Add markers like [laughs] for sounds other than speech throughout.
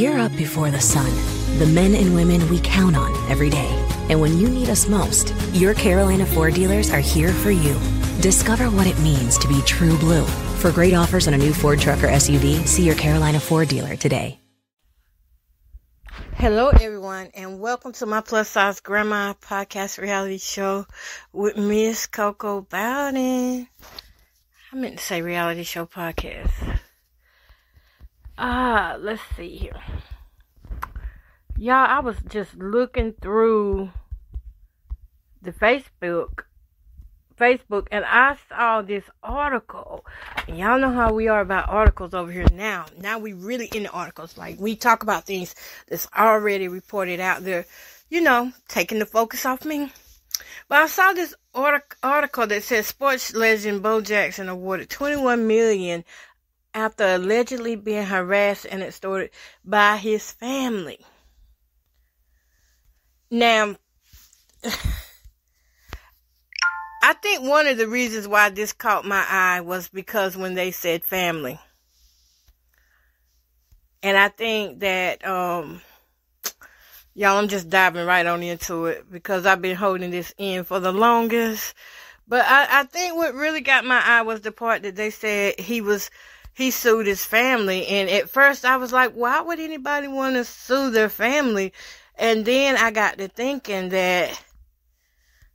You're up before the sun, the men and women we count on every day. And when you need us most, your Carolina Ford dealers are here for you. Discover what it means to be true blue. For great offers on a new Ford truck or SUV, see your Carolina Ford dealer today. Hello, everyone, and welcome to my plus size grandma podcast reality show with Miss Coco Bowden. I meant to say reality show podcast. Ah, let's see here. Y'all, I was just looking through the Facebook Facebook and I saw this article. And y'all know how we are about articles over here now. Now we really in the articles. Like we talk about things that's already reported out there, you know, taking the focus off me. But I saw this article that says sports legend Bo Jackson awarded 21 million after allegedly being harassed and extorted by his family. Now, [sighs] I think one of the reasons why this caught my eye was because when they said family. And I think that, um, [tsk] y'all, I'm just diving right on into it because I've been holding this in for the longest. But I, I think what really got my eye was the part that they said he was he sued his family. And at first I was like, why would anybody want to sue their family? And then I got to thinking that,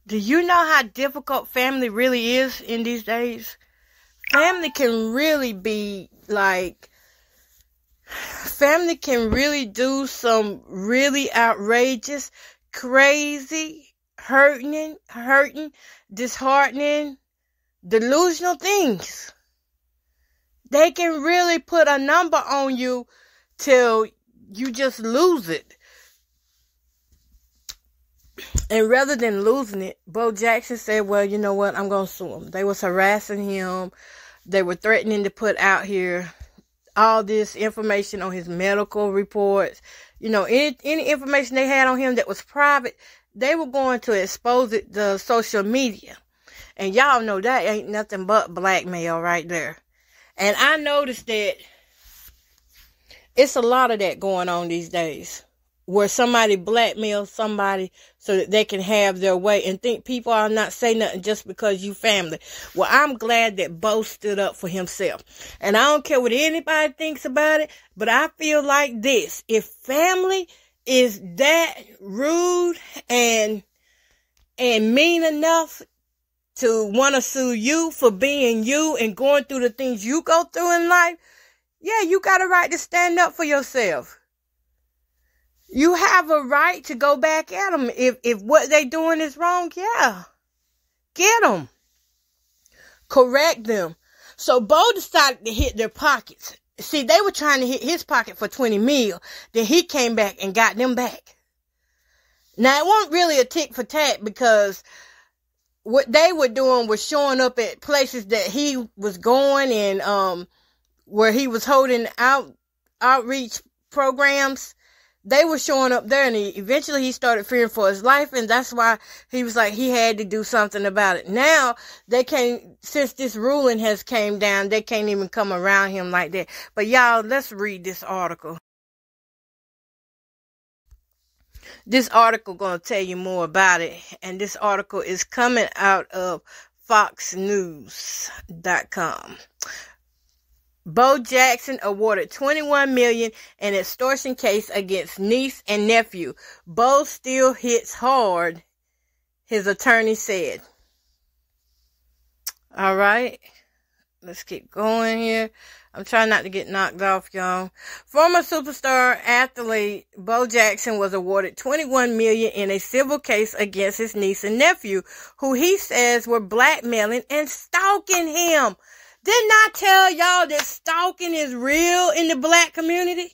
do you know how difficult family really is in these days? Family can really be like, family can really do some really outrageous, crazy, hurting, hurting, disheartening, delusional things they can really put a number on you till you just lose it. And rather than losing it, Bo Jackson said, well, you know what? I'm going to sue him. They was harassing him. They were threatening to put out here all this information on his medical reports. You know, any, any information they had on him that was private, they were going to expose it to social media. And y'all know that ain't nothing but blackmail right there. And I noticed that it's a lot of that going on these days where somebody blackmails somebody so that they can have their way and think people are not saying nothing just because you family. Well, I'm glad that Bo stood up for himself. And I don't care what anybody thinks about it, but I feel like this. If family is that rude and and mean enough to want to sue you for being you and going through the things you go through in life, yeah, you got a right to stand up for yourself. You have a right to go back at them. If, if what they doing is wrong, yeah. Get them. Correct them. So Bo decided to hit their pockets. See, they were trying to hit his pocket for 20 mil. Then he came back and got them back. Now, it wasn't really a tick for tat because what they were doing was showing up at places that he was going and um where he was holding out outreach programs. They were showing up there and he, eventually he started fearing for his life and that's why he was like he had to do something about it. Now they can't since this ruling has came down they can't even come around him like that. But y'all let's read this article this article going to tell you more about it. And this article is coming out of foxnews.com. Bo Jackson awarded 21 million in extortion case against niece and nephew. Bo still hits hard, his attorney said. All right. Let's keep going here. I'm trying not to get knocked off, y'all. Former superstar athlete Bo Jackson was awarded 21 million in a civil case against his niece and nephew, who he says were blackmailing and stalking him. Didn't I tell y'all that stalking is real in the black community?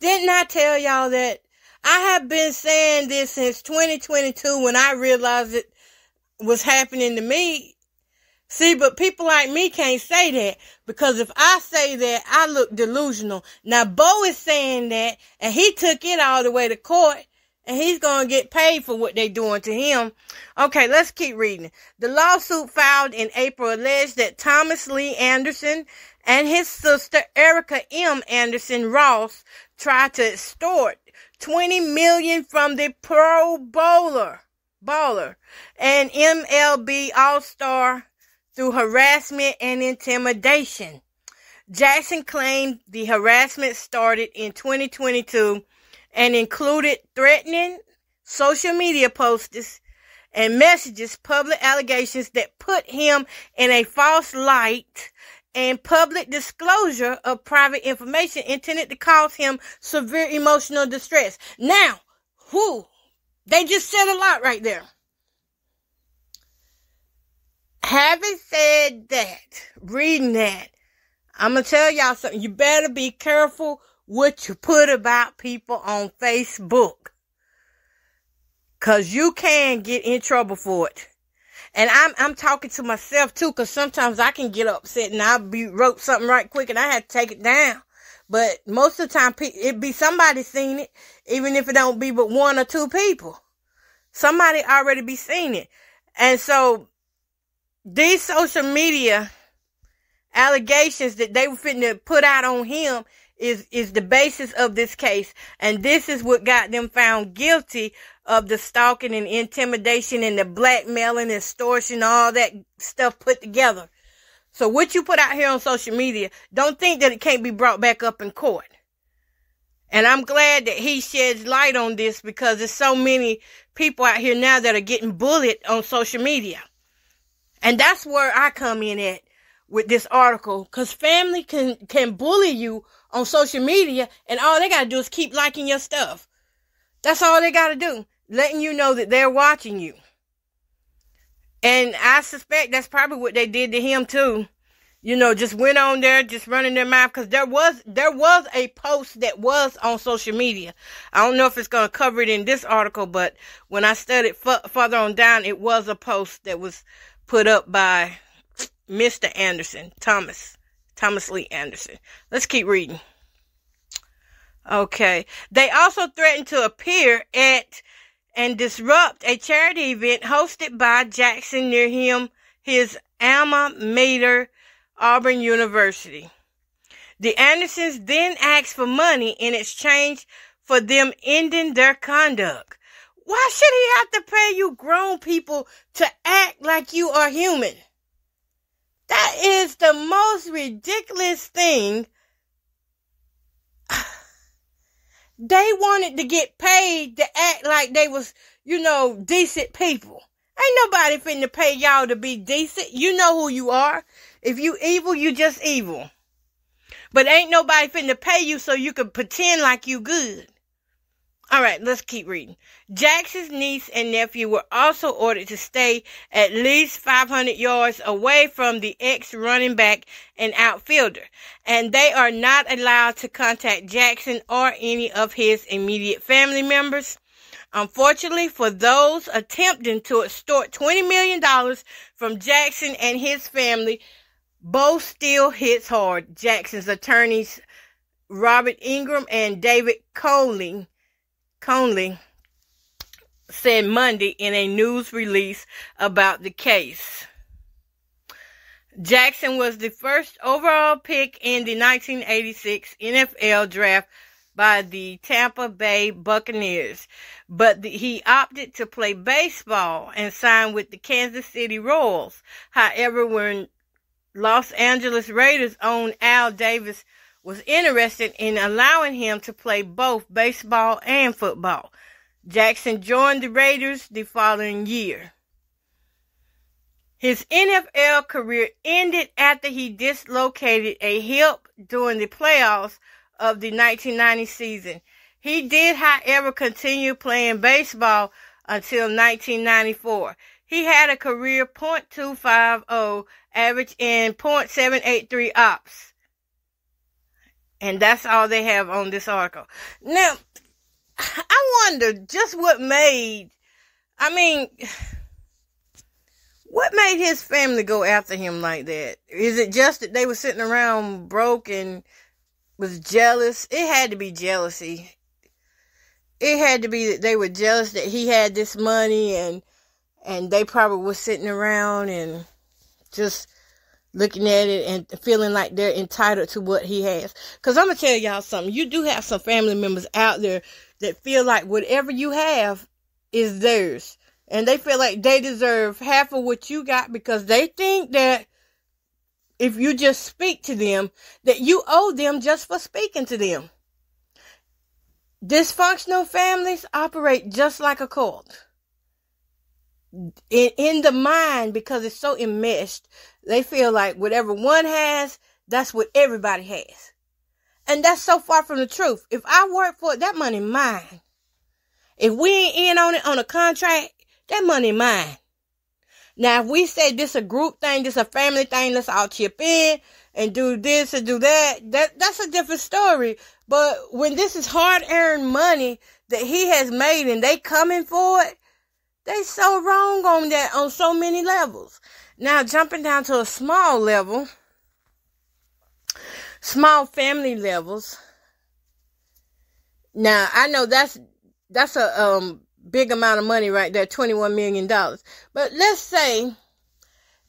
Didn't I tell y'all that? I have been saying this since 2022 when I realized it was happening to me See, but people like me can't say that because if I say that, I look delusional. Now, Bo is saying that and he took it all the way to court and he's going to get paid for what they're doing to him. Okay, let's keep reading. The lawsuit filed in April alleged that Thomas Lee Anderson and his sister Erica M. Anderson Ross tried to extort 20 million from the Pro Bowler, bowler and MLB All-Star through harassment and intimidation. Jackson claimed the harassment started in 2022 and included threatening social media posts and messages, public allegations that put him in a false light and public disclosure of private information intended to cause him severe emotional distress. Now, who? They just said a lot right there. Having said that, reading that, I'm gonna tell y'all something. You better be careful what you put about people on Facebook. Cause you can get in trouble for it. And I'm, I'm talking to myself too, cause sometimes I can get upset and I'll be wrote something right quick and I had to take it down. But most of the time, it be somebody seen it, even if it don't be but one or two people. Somebody already be seen it. And so these social media allegations that they were fitting to put out on him is is the basis of this case and this is what got them found guilty of the stalking and intimidation and the blackmailing, and extortion, all that stuff put together. So what you put out here on social media, don't think that it can't be brought back up in court. And I'm glad that he sheds light on this because there's so many people out here now that are getting bullied on social media. And that's where I come in at with this article because family can, can bully you on social media and all they got to do is keep liking your stuff. That's all they got to do letting you know that they're watching you. And I suspect that's probably what they did to him too. You know, just went on there, just running their mouth because there was there was a post that was on social media. I don't know if it's going to cover it in this article, but when I studied f- further on down, it was a post that was put up by Mr. Anderson, Thomas, Thomas Lee Anderson. Let's keep reading. Okay. They also threatened to appear at and disrupt a charity event hosted by Jackson near him, his alma mater, Auburn University. The Andersons then asked for money in exchange for them ending their conduct. Why should he have to pay you grown people to act like you are human? That is the most ridiculous thing [sighs] They wanted to get paid to act like they was, you know, decent people. Ain't nobody finna pay y'all to be decent. You know who you are. If you evil, you just evil. But ain't nobody finna pay you so you can pretend like you good. All right, let's keep reading. Jackson's niece and nephew were also ordered to stay at least 500 yards away from the ex running back and outfielder, and they are not allowed to contact Jackson or any of his immediate family members. Unfortunately for those attempting to extort $20 million from Jackson and his family, Bo still hits hard. Jackson's attorneys, Robert Ingram and David Coley, Conley said Monday in a news release about the case. Jackson was the first overall pick in the 1986 NFL draft by the Tampa Bay Buccaneers, but the, he opted to play baseball and signed with the Kansas City Royals. However, when Los Angeles Raiders own Al Davis was interested in allowing him to play both baseball and football. Jackson joined the Raiders the following year. His NFL career ended after he dislocated a hip during the playoffs of the 1990 season. He did, however, continue playing baseball until 1994. He had a career .250 average and .783 ops. And that's all they have on this article. Now, I wonder just what made, I mean, what made his family go after him like that? Is it just that they were sitting around broke and was jealous? It had to be jealousy. It had to be that they were jealous that he had this money and and they probably were sitting around and just looking at it and feeling like they're entitled to what he has. Cause I'm gonna tell y'all something. You do have some family members out there that feel like whatever you have is theirs. And they feel like they deserve half of what you got because they think that if you just speak to them, that you owe them just for speaking to them. Dysfunctional families operate just like a cult. In, in the mind, because it's so enmeshed, they feel like whatever one has, that's what everybody has. And that's so far from the truth. If I work for it, that money mine. If we ain't in on it on a contract, that money mine. Now, if we say this a group thing, this a family thing, let's all chip in and do this and do that, that that's a different story. But when this is hard earned money that he has made and they coming for it, they so wrong on that on so many levels. Now jumping down to a small level, small family levels. Now I know that's that's a um big amount of money right there, $21 million. But let's say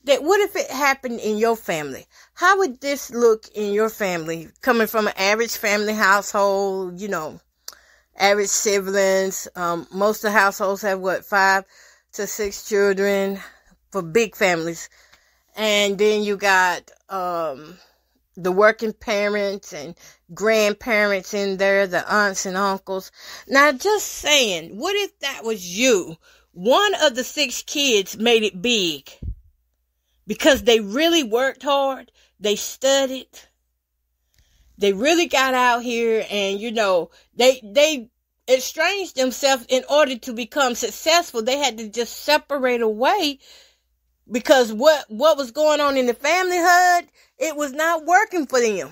that what if it happened in your family? How would this look in your family? Coming from an average family household, you know, average siblings. Um, most of the households have what, five to six children for big families. And then you got, um, the working parents and grandparents in there, the aunts and uncles. Now, just saying, what if that was you? One of the six kids made it big because they really worked hard, they studied, they really got out here and, you know, they, they, estranged themselves in order to become successful. They had to just separate away because what what was going on in the family hood it was not working for them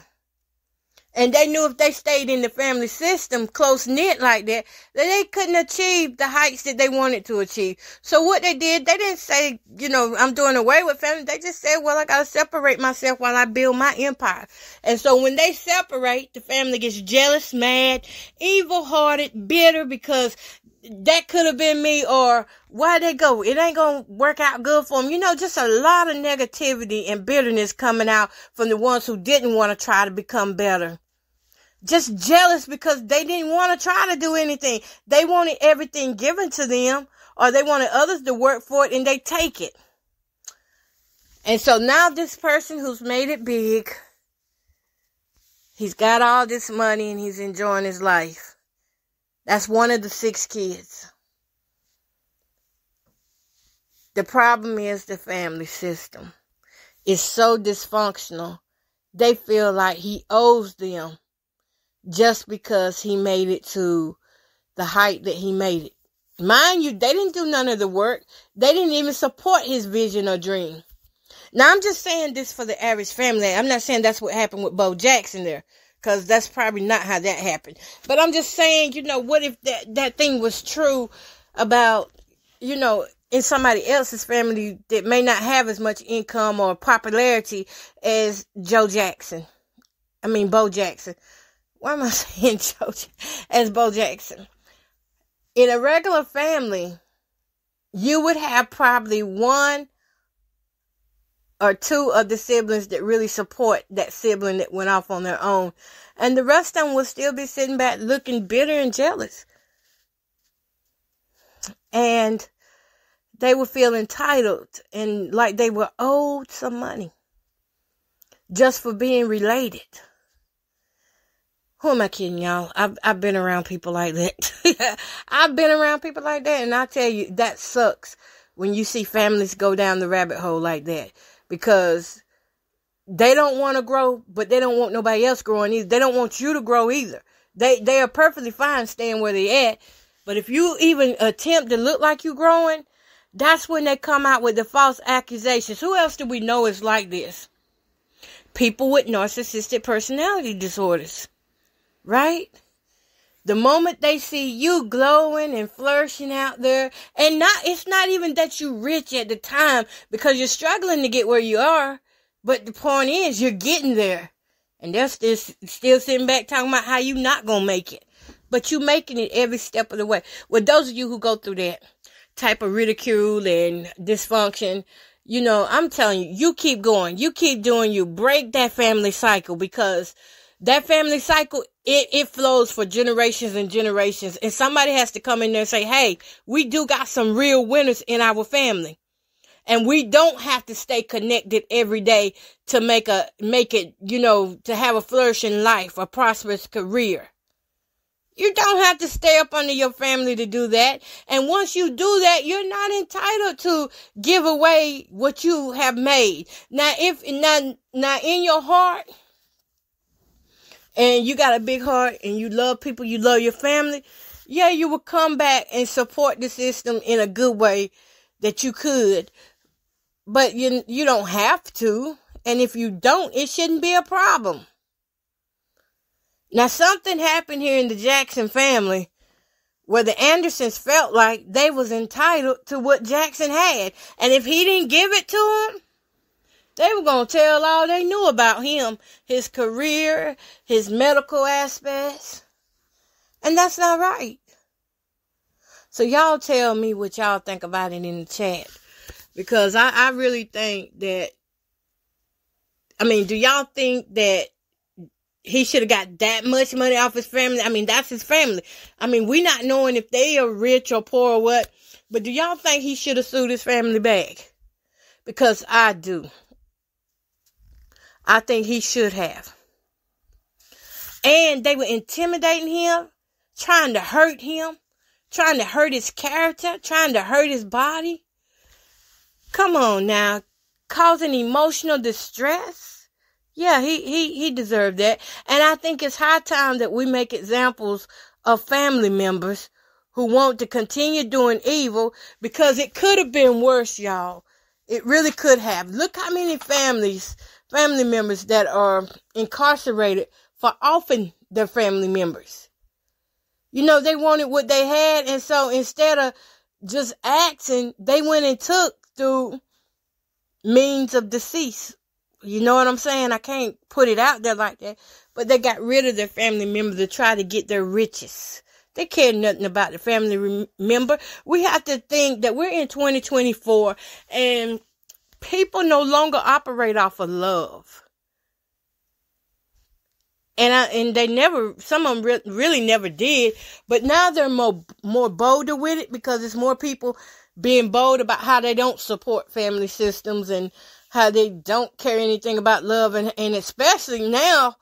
and they knew if they stayed in the family system close knit like that that they couldn't achieve the heights that they wanted to achieve. So what they did they didn't say you know i'm doing away with family. They just said well i gotta separate myself while i build my empire. And so when they separate the family gets jealous mad evil hearted bitter because that could have been me or why they go? It ain't gonna work out good for them you know just a lot of negativity and bitterness coming out from the ones who didn't want to try to become better just jealous because they didn't want to try to do anything they wanted everything given to them or they wanted others to work for it and they take it and so now this person who's made it big he's got all this money and he's enjoying his life that's one of the six kids. The problem is the family system. It's so dysfunctional. They feel like he owes them just because he made it to the height that he made it. Mind you, they didn't do none of the work. They didn't even support his vision or dream. Now I'm just saying this for the average family. I'm not saying that's what happened with Bo Jackson there because that's probably not how that happened. But I'm just saying, you know, what if that, that thing was true about, you know, in somebody else's family that may not have as much income or popularity as Joe Jackson. I mean, Bo Jackson. Why am I [laughs] saying Joe? As Bo Jackson. In a regular family, you would have probably one or two of the siblings that really support that sibling that went off on their own. And the rest of them will still be sitting back looking bitter and jealous. And they will feel entitled and like they were owed some money just for being related. Who am I kidding, y'all? I've, I've been around people like that. [laughs] I've been around people like that, and I tell you, that sucks when you see families go down the rabbit hole like that because they don't want to grow, but they don't want nobody else growing either. They don't want you to grow either. They they are perfectly fine staying where they at. But if you even attempt to look like you're growing, that's when they come out with the false accusations. Who else do we know is like this? People with narcissistic personality disorders. Right? The moment they see you glowing and flourishing out there, and not, it's not even that you're rich at the time because you're struggling to get where you are. But the point is, you're getting there. And they're still, still sitting back talking about how you not gonna make it. But you making it every step of the way. Well, those of you who go through that type of ridicule and dysfunction, you know, I'm telling you, you keep going. You keep doing you. Break that family cycle because that family cycle, it, it flows for generations and generations. And somebody has to come in there and say, Hey, we do got some real winners in our family. And we don't have to stay connected every day to make a, make it, you know, to have a flourishing life, a prosperous career. You don't have to stay up under your family to do that. And once you do that, you're not entitled to give away what you have made. Now, if, now, now in your heart, and you got a big heart and you love people, you love your family, yeah, you will come back and support the system in a good way that you could. But you, you don't have to. And if you don't, it shouldn't be a problem. Now something happened here in the Jackson family where the Andersons felt like they was entitled to what Jackson had. And if he didn't give it to them, they were going to tell all they knew about him, his career, his medical aspects. And that's not right. So y'all tell me what y'all think about it in the chat. Because I, I really think that, I mean, do y'all think that he should have got that much money off his family? I mean, that's his family. I mean, we not knowing if they are rich or poor or what. But do y'all think he should have sued his family back? Because I do. I think he should have. And they were intimidating him, trying to hurt him, trying to hurt his character, trying to hurt his body. Come on now, causing emotional distress. Yeah, he, he, he deserved that. And I think it's high time that we make examples of family members who want to continue doing evil because it could have been worse, y'all. It really could have. Look how many families family members that are incarcerated for offing their family members. You know, they wanted what they had, and so instead of just acting, they went and took through means of decease. You know what I'm saying? I can't put it out there like that, but they got rid of their family member to try to get their riches. They care nothing about the family member. We have to think that we're in 2024 and people no longer operate off of love. And I, and they never, some of them re- really never did, but now they're more, more bolder with it because it's more people being bold about how they don't support family systems and how they don't care anything about love. And, and especially now,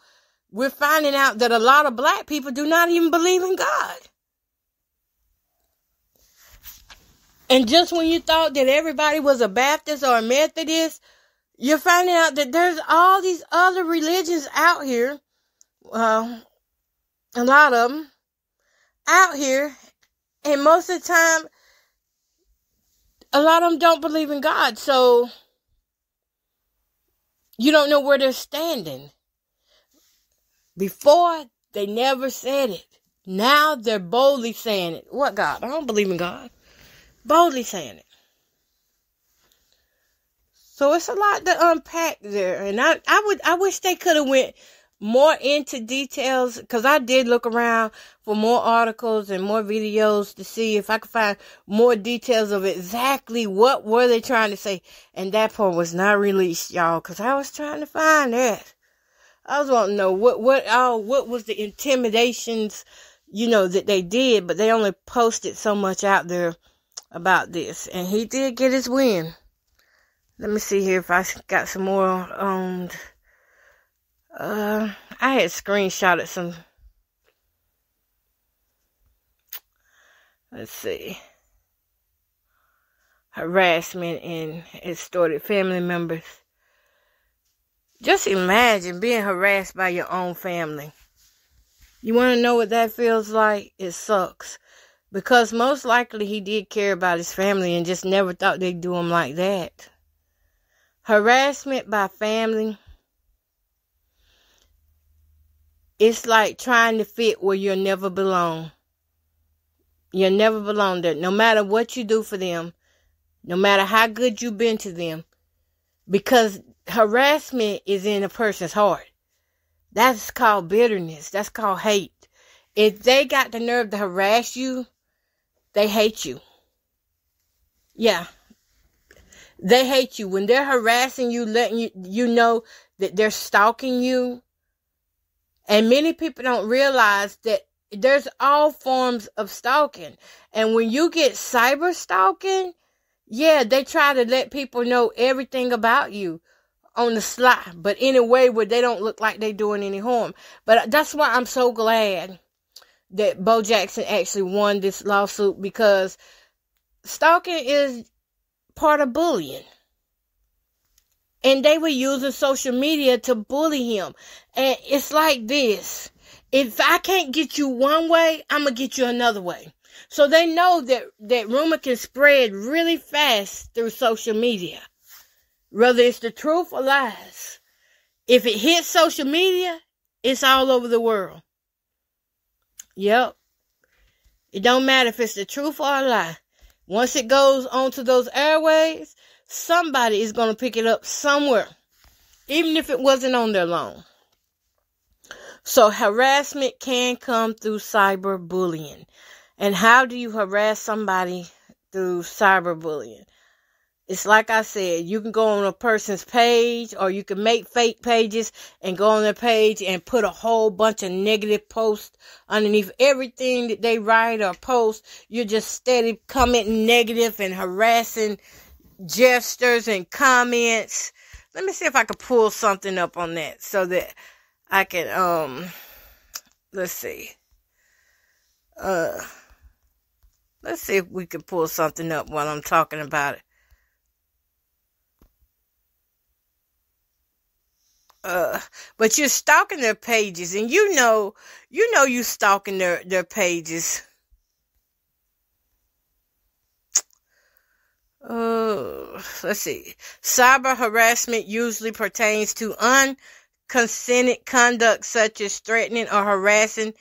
we're finding out that a lot of black people do not even believe in God. And just when you thought that everybody was a Baptist or a Methodist, you're finding out that there's all these other religions out here. Well, a lot of them out here. And most of the time, a lot of them don't believe in God. So you don't know where they're standing. Before, they never said it. Now they're boldly saying it. What God? I don't believe in God boldly saying it. So it's a lot to unpack there, and I I would I wish they could have went more into details because I did look around for more articles and more videos to see if I could find more details of exactly what were they trying to say, and that part was not released, y'all, because I was trying to find that. I was wanting to know what what oh what was the intimidations, you know, that they did, but they only posted so much out there about this. And he did get his win. Let me see here if I got some more on. Uh, I had screenshotted some. Let's see. Harassment and extorted family members. Just imagine being harassed by your own family. You want to know what that feels like? It sucks. Because most likely he did care about his family and just never thought they'd do him like that. Harassment by family. It's like trying to fit where you'll never belong. You'll never belong there. No matter what you do for them, no matter how good you've been to them. Because harassment is in a person's heart. That's called bitterness. That's called hate. If they got the nerve to harass you, they hate you. Yeah. They hate you when they're harassing you, letting you you know that they're stalking you. And many people don't realize that there's all forms of stalking. And when you get cyber stalking, yeah, they try to let people know everything about you on the sly, but in a way where they don't look like they're doing any harm. But that's why I'm so glad that Bo Jackson actually won this lawsuit because stalking is part of bullying. And they were using social media to bully him. And it's like this. If I can't get you one way, I'm going to get you another way. So they know that, that rumor can spread really fast through social media. Whether it's the truth or lies. If it hits social media, it's all over the world. Yep. It don't matter if it's the truth or a lie. Once it goes onto those airways, somebody is going to pick it up somewhere, even if it wasn't on their long. So harassment can come through cyberbullying. And how do you harass somebody through cyberbullying? It's like I said, you can go on a person's page or you can make fake pages and go on their page and put a whole bunch of negative posts underneath everything that they write or post. You're just steady commenting negative and harassing gestures and comments. Let me see if I can pull something up on that so that I can, um, let's see. Uh, let's see if we can pull something up while I'm talking about it. Uh but you're stalking their pages and you know you know you stalking their their pages. Uh let's see. Cyber harassment usually pertains to unconsented conduct such as threatening or harassing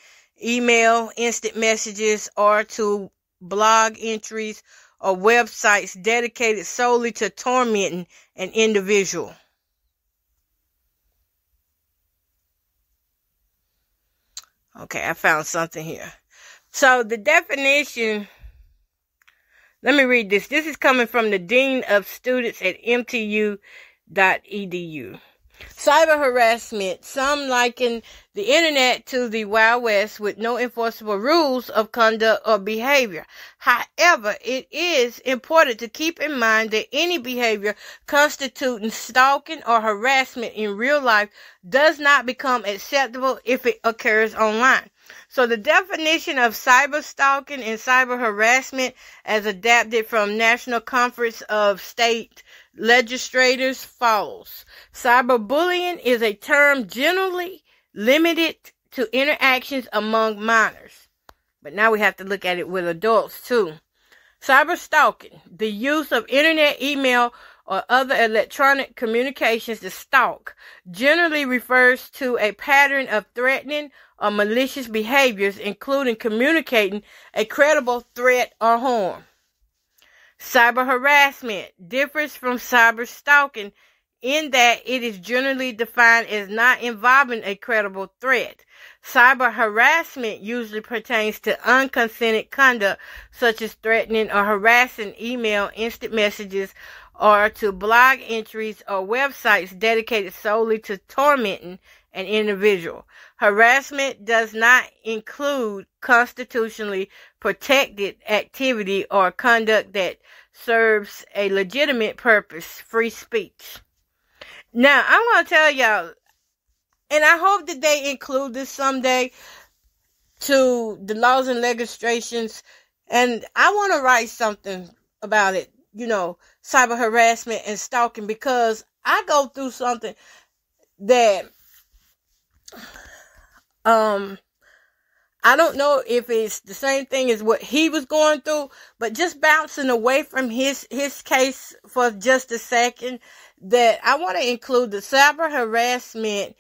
email instant messages or to blog entries or websites dedicated solely to tormenting an individual Okay, I found something here. So the definition, let me read this. This is coming from the Dean of Students at MTU.edu. Cyber harassment. Some liken the internet to the Wild West with no enforceable rules of conduct or behavior. However, it is important to keep in mind that any behavior constituting stalking or harassment in real life does not become acceptable if it occurs online. So the definition of cyber stalking and cyber harassment as adapted from National Conference of State legislators follows. Cyberbullying is a term generally limited to interactions among minors. But now we have to look at it with adults too. Cyberstalking, the use of internet, email, or other electronic communications to stalk, generally refers to a pattern of threatening or malicious behaviors, including communicating a credible threat or harm. Cyber harassment differs from cyber stalking in that it is generally defined as not involving a credible threat. Cyber harassment usually pertains to unconsented conduct such as threatening or harassing email, instant messages, or to blog entries or websites dedicated solely to tormenting an individual. Harassment does not include constitutionally protected activity or conduct that serves a legitimate purpose, free speech. Now, I'm going to tell y'all, and I hope that they include this someday to the laws and legislations, and I want to write something about it, you know, cyber harassment and stalking, because I go through something that um I don't know if it's the same thing as what he was going through, but just bouncing away from his his case for just a second, that I want to include the cyber harassment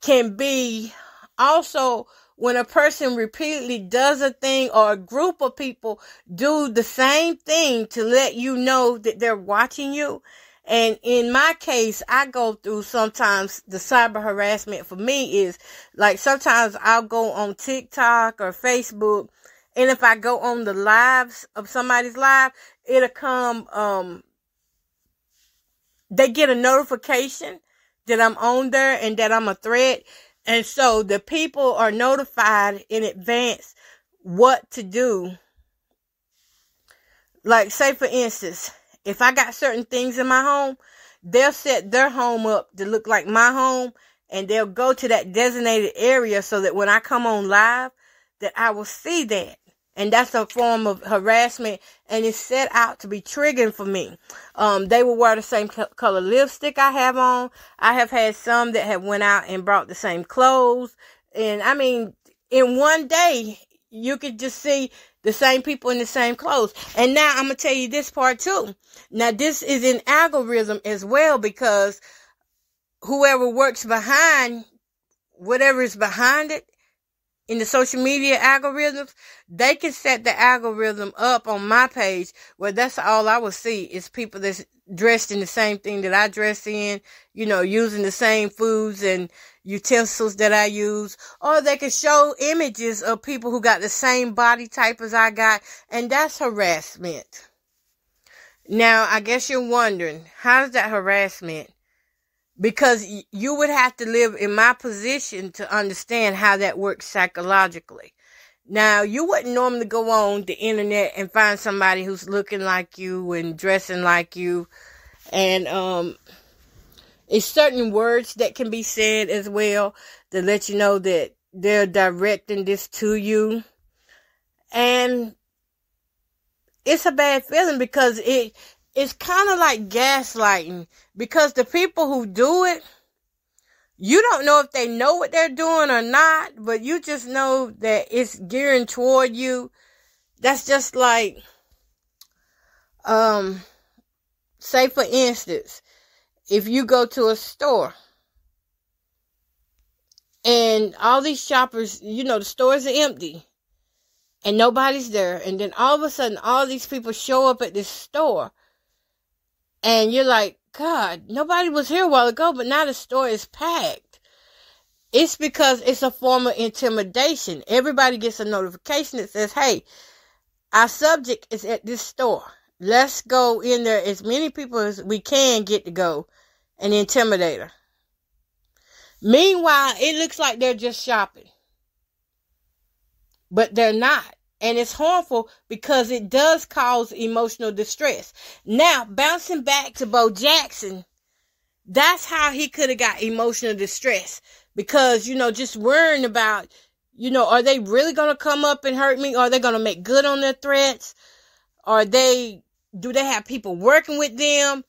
can be also when a person repeatedly does a thing or a group of people do the same thing to let you know that they're watching you and in my case, I go through sometimes the cyber harassment for me is like sometimes I'll go on TikTok or Facebook. And if I go on the lives of somebody's live, it'll come, um, they get a notification that I'm on there and that I'm a threat. And so the people are notified in advance what to do. Like, say for instance, if I got certain things in my home, they'll set their home up to look like my home and they'll go to that designated area so that when I come on live, that I will see that. And that's a form of harassment and it's set out to be triggering for me. Um, they will wear the same color lipstick I have on. I have had some that have went out and brought the same clothes. And I mean, in one day, you could just see the same people in the same clothes. And now I'm going to tell you this part too. Now this is an algorithm as well because whoever works behind whatever is behind it in the social media algorithms, they can set the algorithm up on my page where that's all I will see is people that's dressed in the same thing that I dress in, you know, using the same foods and utensils that I use, or they can show images of people who got the same body type as I got, and that's harassment. Now, I guess you're wondering, how is that harassment? Because you would have to live in my position to understand how that works psychologically. Now, you wouldn't normally go on the internet and find somebody who's looking like you and dressing like you. And um it's certain words that can be said as well to let you know that they're directing this to you. And it's a bad feeling because it it's kind of like gaslighting because the people who do it, you don't know if they know what they're doing or not, but you just know that it's gearing toward you. That's just like, um, say for instance, if you go to a store and all these shoppers, you know, the stores are empty and nobody's there, and then all of a sudden all these people show up at this store and you're like, God, nobody was here a while ago, but now the store is packed. It's because it's a form of intimidation. Everybody gets a notification that says, hey, our subject is at this store. Let's go in there as many people as we can get to go and intimidate her. Meanwhile, it looks like they're just shopping. But they're not and it's harmful because it does cause emotional distress. Now, bouncing back to Bo Jackson, that's how he could have got emotional distress because, you know, just worrying about, you know, are they really going to come up and hurt me? Are they going to make good on their threats? Are they, do they have people working with them?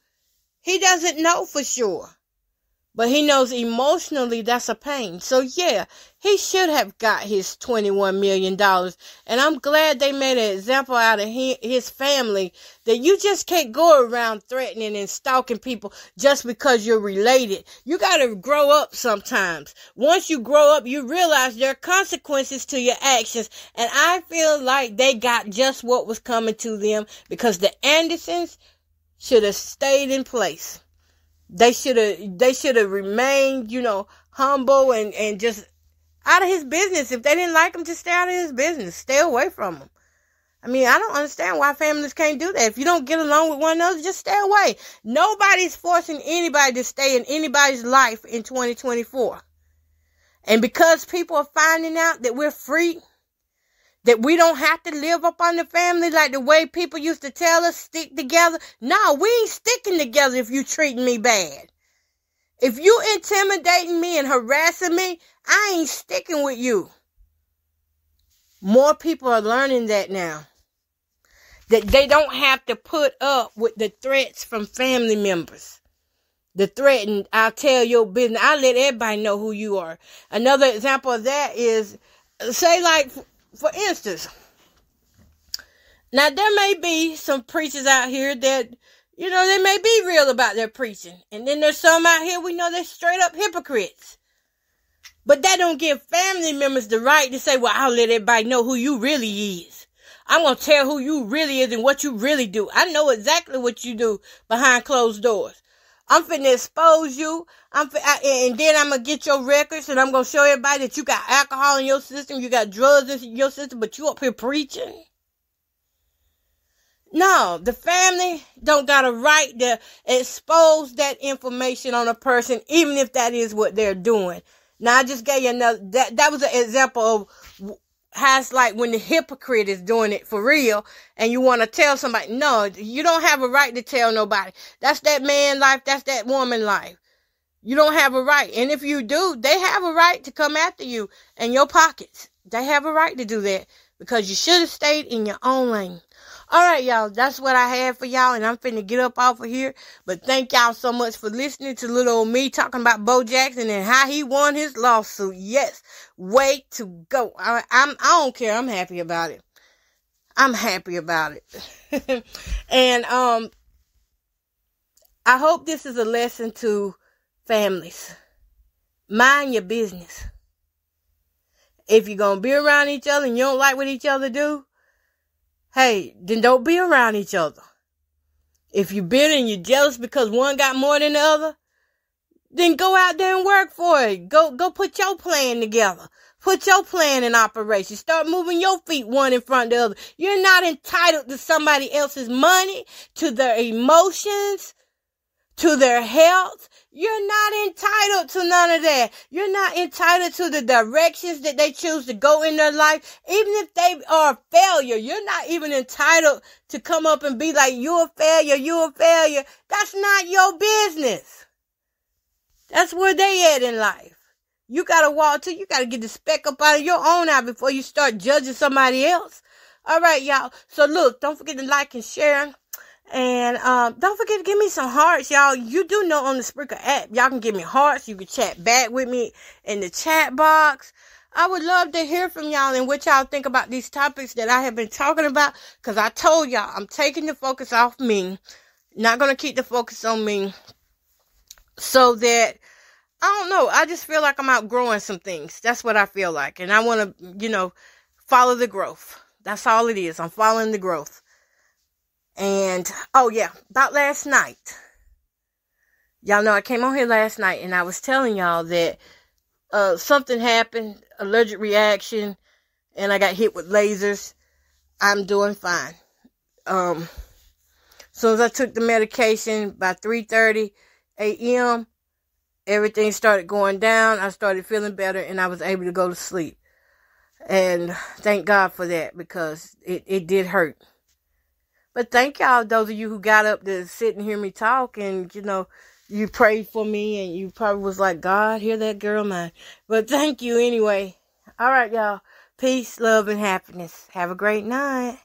He doesn't know for sure. But he knows emotionally that's a pain. So yeah, he should have got his $21 million. And I'm glad they made an example out of his family that you just can't go around threatening and stalking people just because you're related. You gotta grow up sometimes. Once you grow up, you realize there are consequences to your actions. And I feel like they got just what was coming to them because the Andersons should have stayed in place. They should have they should have remained, you know, humble and and just out of his business. If they didn't like him, just stay out of his business. Stay away from him. I mean, I don't understand why families can't do that. If you don't get along with one another, just stay away. Nobody's forcing anybody to stay in anybody's life in 2024. And because people are finding out that we're free, that we don't have to live up on the family like the way people used to tell us stick together. No, we ain't sticking together if you treating me bad. If you intimidating me and harassing me, I ain't sticking with you. More people are learning that now. That they don't have to put up with the threats from family members. The threatened, I'll tell your business. I'll let everybody know who you are. Another example of that is, say like, for instance, now there may be some preachers out here that, you know, they may be real about their preaching. And then there's some out here we know they're straight up hypocrites. But that don't give family members the right to say, well, I'll let everybody know who you really is. I'm going to tell who you really is and what you really do. I know exactly what you do behind closed doors. I'm finna expose you. I'm I, and then I'm gonna get your records and I'm gonna show everybody that you got alcohol in your system, you got drugs in your system, but you up here preaching. No, the family don't got a right to expose that information on a person, even if that is what they're doing. Now I just gave you another that that was an example of it's like when the hypocrite is doing it for real and you want to tell somebody, no, you don't have a right to tell nobody. That's that man life, that's that woman life. You don't have a right. And if you do, they have a right to come after you and your pockets. They have a right to do that because you should have stayed in your own lane. All right, y'all. That's what I had for y'all, and I'm finna get up off of here. But thank y'all so much for listening to little old me talking about Bo Jackson and how he won his lawsuit. Yes, way to go. I, I'm. I don't care. I'm happy about it. I'm happy about it. [laughs] and um, I hope this is a lesson to families. Mind your business. If you're gonna be around each other and you don't like what each other do, hey, then don't be around each other. If you're bitter and you're jealous because one got more than the other, then go out there and work for it. Go, go put your plan together. Put your plan in operation. Start moving your feet one in front of the other. You're not entitled to somebody else's money, to their emotions, to their health. You're not entitled to none of that. You're not entitled to the directions that they choose to go in their life. Even if they are a failure, you're not even entitled to come up and be like, you're a failure, you're a failure. That's not your business. That's where they at in life. You gotta walk to, you gotta get the speck up out of your own eye before you start judging somebody else. All right, y'all. So look, don't forget to like and share. And um, don't forget to give me some hearts, y'all. You do know on the Spreaker app, y'all can give me hearts. You can chat back with me in the chat box. I would love to hear from y'all and what y'all think about these topics that I have been talking about. Cause I told y'all I'm taking the focus off me. Not gonna keep the focus on me. So that I don't know. I just feel like I'm outgrowing some things. That's what I feel like. And I wanna, you know, follow the growth. That's all it is. I'm following the growth. And oh yeah, about last night. Y'all know I came on here last night and I was telling y'all that uh, something happened, allergic reaction, and I got hit with lasers. I'm doing fine. Um, soon as I took the medication by 3:30 a.m., everything started going down. I started feeling better, and I was able to go to sleep. And thank God for that because it, it did hurt. But thank y'all, those of you who got up to sit and hear me talk and, you know, you prayed for me and you probably was like, God, hear that girl man. But thank you anyway. All right, y'all. Peace, love, and happiness. Have a great night.